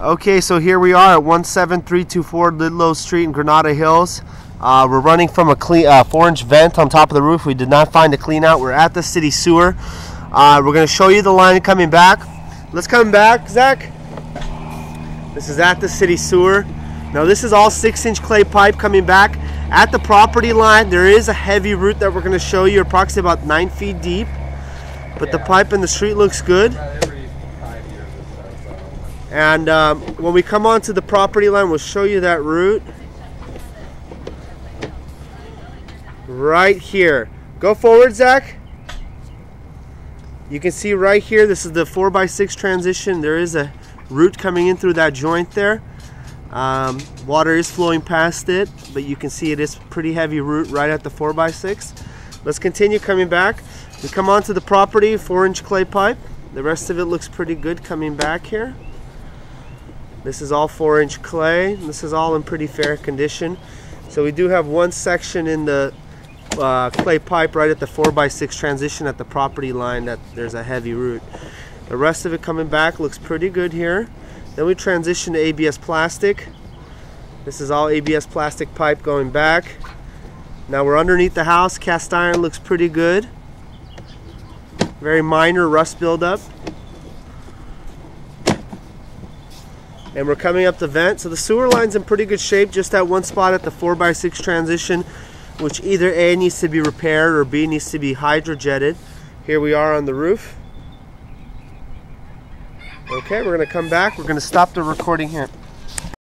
Okay, so here we are at 17324 Ludlow Street in Granada Hills. Uh, we're running from a clean uh, four-inch vent on top of the roof. We did not find a clean out. We're at the city sewer. Uh, we're going to show you the line coming back. Let's come back, Zach. This is at the city sewer. Now this is all six-inch clay pipe coming back. At the property line, there is a heavy root that we're going to show you, approximately about nine feet deep. But the pipe in the street looks good. And um, when we come onto the property line, we'll show you that root. Right here. Go forward, Zach. You can see right here, this is the 4x6 transition. There is a root coming in through that joint there. Um, water is flowing past it, but you can see it is pretty heavy root right at the 4x6. Let's continue coming back. We come onto the property, 4-inch clay pipe. The rest of it looks pretty good coming back here. This is all 4-inch clay. This is all in pretty fair condition. So we do have one section in the uh, clay pipe right at the 4x6 transition at the property line that there's a heavy root. The rest of it coming back looks pretty good here. Then we transition to ABS plastic. This is all ABS plastic pipe going back. Now we're underneath the house. Cast iron looks pretty good. Very minor rust buildup. And we're coming up the vent. So the sewer line's in pretty good shape. Just that one spot at the 4x6 transition, which either A needs to be repaired or B needs to be hydrojetted. Here we are on the roof. Okay, we're to come back. We're to stop the recording here.